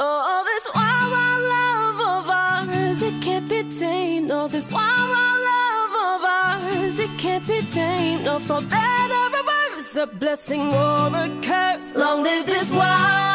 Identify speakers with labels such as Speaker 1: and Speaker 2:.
Speaker 1: Oh, this wild, wild love of ours, it can't be tamed. Oh, this wild, wild love of ours, it can't be tamed. No, for better or worse, a blessing or a curse. Long live this wild.